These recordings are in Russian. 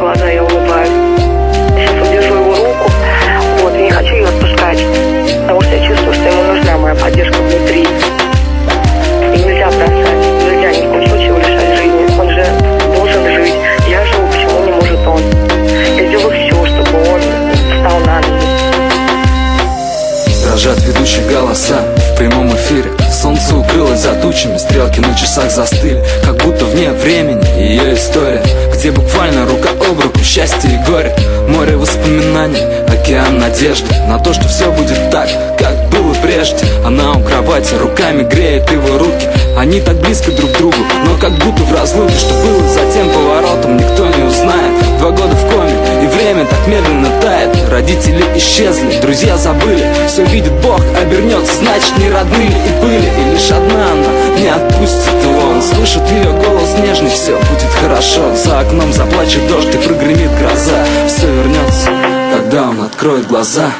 глаза, я улыбаюсь. Сейчас вот держу его руку, вот, и не хочу ее отпускать, потому что я чувствую, что ему нужна моя поддержка внутри. И нельзя бросать, нельзя ни в коем случае его лишать жизни. Он же должен жить. Я живу, почему не может он? Я сделаю все, чтобы он встал на ноги. Дрожат ведущие голоса в прямом за тучами, стрелки на часах застыли. Как будто вне времени ее история Где буквально рука об руку, счастье и горе. Море воспоминаний, океан надежды На то, что все будет так, как было прежде. Она у кровати руками греет его руки. Они так близко друг к другу, но как будто в разлуке Что было за тем поворотом, никто не узнает. Два года так медленно тает Родители исчезли, друзья забыли. Все видит Бог, обернется, значит не родные и были. И лишь одна она не отпустит его. Он слышит ее голос нежный, все будет хорошо. За окном заплачет дождь и прогремит гроза. Все вернется, когда он откроет глаза.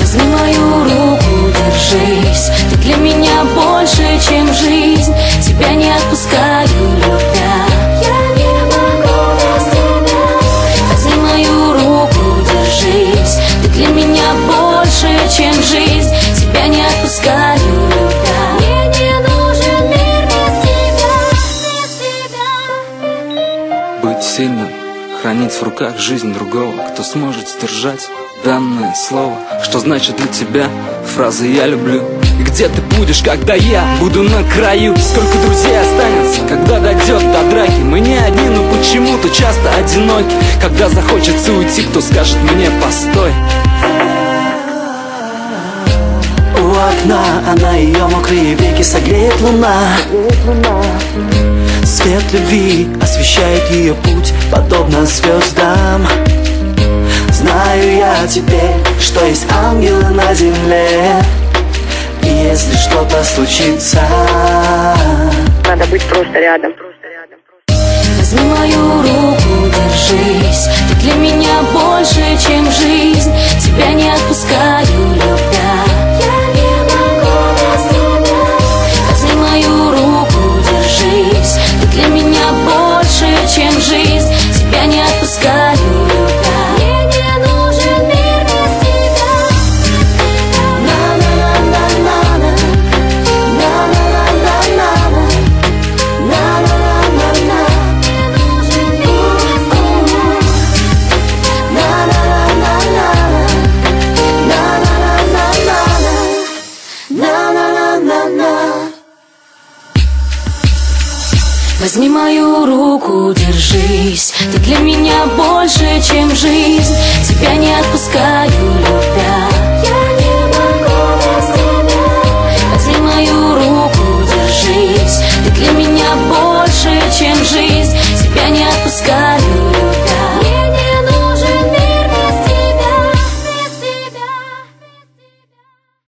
Возьми мою руку, держись. Ты для меня жизнь Тебя не отпускаю, Быть сильным, хранить в руках жизнь другого Кто сможет сдержать данное слово Что значит для тебя фраза «я люблю» И где ты будешь, когда я буду на краю? Сколько друзей останется, когда дойдет до драки? Мы не одни, но почему-то часто одиноки. Когда захочется уйти, кто скажет мне «постой» окна она ее мокрые веки согреет луна Свет любви освещает ее путь, подобно звездам Знаю я теперь, что есть ангелы на земле. И если что-то случится Надо быть просто рядом. Возьми мою руку, держись. Ты для меня больше, чем жизнь Возьми мою руку, держись. Ты для меня больше, чем жизнь. Тебя не